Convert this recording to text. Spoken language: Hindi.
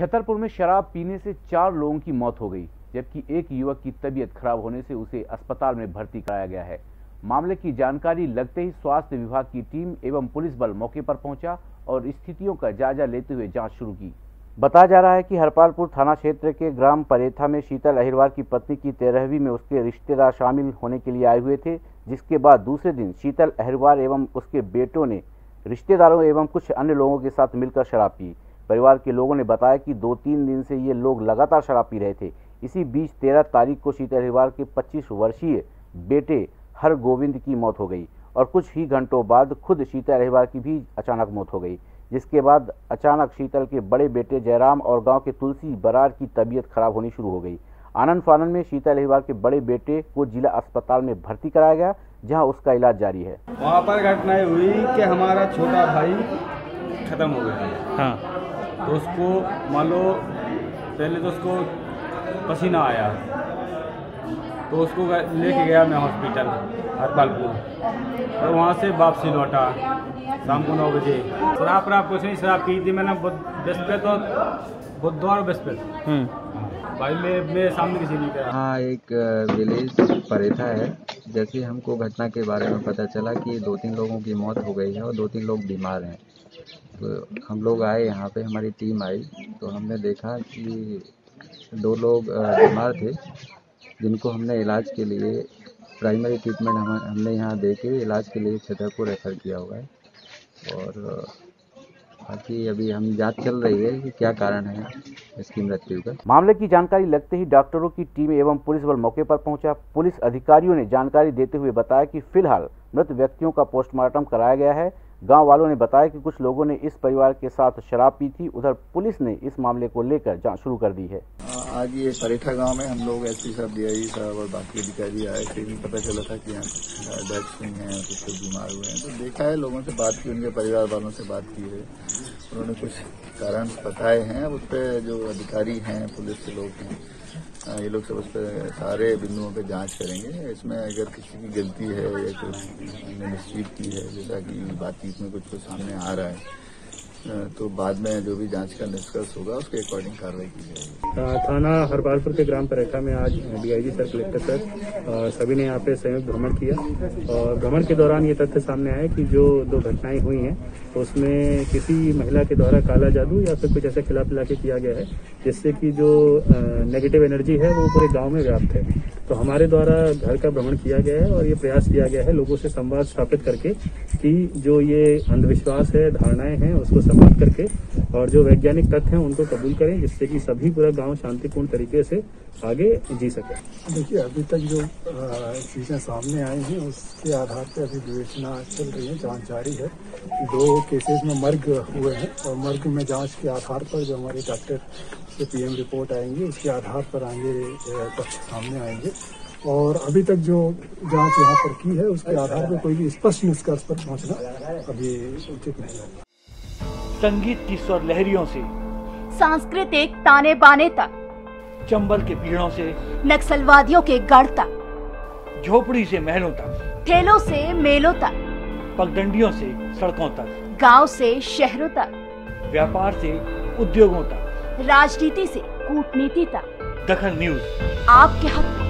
छतरपुर में शराब पीने से चार लोगों की मौत हो गई, जबकि एक युवक की तबीयत खराब होने से उसे अस्पताल में भर्ती कराया गया है। मामले की जानकारी लगते ही स्वास्थ्य विभाग की टीम एवं पुलिस बल मौके पर पहुँचा और स्थितियों का जायजा लेते हुए जाँच शुरू की। बताया जा रहा है कि हरपालपुर थाना क्षेत्र के ग्राम परेथा में शीतल अहिरवार की पत्नी की तेरहवीं में उसके रिश्तेदार शामिल होने के लिए आए हुए थे, जिसके बाद दूसरे दिन शीतल अहिरवार एवं उसके बेटों ने रिश्तेदारों एवं कुछ अन्य लोगों के साथ मिलकर शराब पी। परिवार के लोगों ने बताया कि दो तीन दिन से ये लोग लगातार शराब पी रहे थे। इसी बीच तेरह तारीख को शीतल अहिरवार के 25 वर्षीय बेटे हर गोविंद की मौत हो गई और कुछ ही घंटों बाद खुद शीतल अहिरवार की भी अचानक मौत हो गई जिसके बाद अचानक शीतल के बड़े बेटे जयराम और गाँव के तुलसी बरार की तबीयत खराब होनी शुरू हो गई। आनंद फानंद में शीतल अहिरवार के बड़े बेटे को जिला अस्पताल में भर्ती कराया गया जहाँ उसका इलाज जारी है। वहाँ पर घटनाएँ हुई कि हमारा छोटा भाई ख़त्म हो गया। हाँ। तो उसको मान लो पहले तो उसको पसीना आया। तो उसको लेके गया मैं हॉस्पिटल हरपालपुर। और वहाँ से वापसी लौटा शाम को नौ बजे। शराब वराब कुछ नहीं शराब पी थी मैंने बुध- बृहस्पति बुधवार और बृहस्पति हम्म। भाई मैं मेरे सामने किसी नहीं करा हाँ एक विलेज परेथा है। जैसे हमको घटना के बारे में पता चला कि दो तीन लोगों की मौत हो गई है और दो तीन लोग बीमार हैं तो हम लोग आए, यहाँ पे हमारी टीम आई तो हमने देखा कि दो लोग बीमार थे, जिनको हमने इलाज के लिए प्राइमरी ट्रीटमेंट हम, हमने यहाँ दे के इलाज के लिए छतरपुर रेफर किया हुआ है और बाकी अभी हम जाँच चल रही है कि क्या कारण है इसकी मृत्यु का। मामले की जानकारी लगते ही डॉक्टरों की टीम एवं पुलिस बल मौके पर पहुँचा। पुलिस अधिकारियों ने जानकारी देते हुए बताया कि फ़िलहाल मृत व्यक्तियों का पोस्टमार्टम कराया गया है। गाँव वालों ने बताया कि कुछ लोगों ने इस परिवार के साथ शराब पी थी, उधर पुलिस ने इस मामले को लेकर जाँच शुरू कर दी है। आज ये सरेठा गाँव में हम लोग एस पी साहब डीआईजी साहब और बाकी अधिकारी आए थे भी पता चला था कि यहाँ हुई हैं, कुछ बीमार हुए हैं। तो देखा है, लोगों से बात की, उनके परिवार वालों से बात की है। उन्होंने कुछ कारण बताए हैं, उस पर जो अधिकारी हैं, पुलिस के लोग हैं ये लोग सब उस पर सारे बिंदुओं पर जाँच करेंगे। इसमें अगर किसी की गलती है या कुछ हमने की है, जैसा कि बातचीत में कुछ कुछ सामने आ रहा है तो बाद में जो भी जाँच का निष्कर्ष होगा, उसके अकॉर्डिंग कार्रवाई की जाएगी। थाना हरपालपुर के ग्राम परेठा में आज डीआईजी सर कलेक्टर सर सभी ने यहाँ पे संयुक्त भ्रमण किया। और भ्रमण के दौरान ये तथ्य सामने आया कि जो दो घटनाएँ हुई हैं, उसमें किसी महिला के द्वारा काला जादू या फिर कुछ ऐसा खिला पिला किया गया है, जिससे कि जो नेगेटिव एनर्जी है, वो पूरे गाँव में व्याप्त है। तो हमारे द्वारा घर का भ्रमण किया गया है और ये प्रयास किया गया है लोगों से संवाद स्थापित करके कि जो ये अंधविश्वास है, धारणाएँ हैं, उसको समाप्त करके और जो वैज्ञानिक तथ्य हैं, उनको कबूल करें, जिससे कि सभी पूरा गाँव शांतिपूर्ण तरीके से आगे जी सके। देखिए, अभी तक जो चीज़ें सामने आई हैं, उसके आधार पर अभी विवेचना चल रही है, जाँच जारी है। दो केसेस में मर्ग हुए हैं और मर्ग में जाँच के आधार पर जो हमारे डॉक्टर से पीएम रिपोर्ट आएँगी, उसके आधार पर आगे तथ्य सामने आएँगे। और अभी तक जो जाँच यहाँ पर की है उसके आधार पर कोई भी स्पष्ट निष्कर्ष पर पहुँचना अभी उचित नहीं है। संगीत की स्वर लहरियों से सांस्कृतिक ताने बाने तक चंबल के पीड़ों से नक्सलवादियों के गढ़ तक झोपड़ी से महलों तक ठेलों से मेलों तक पगडंडियों से सड़कों तक गाँव से शहरों तक व्यापार से उद्योगों तक। राजनीति से कूटनीति तक। दखल न्यूज़। आपके हक।